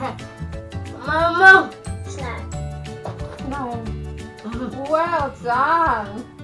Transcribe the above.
Mama. No. Uh-huh. Well done!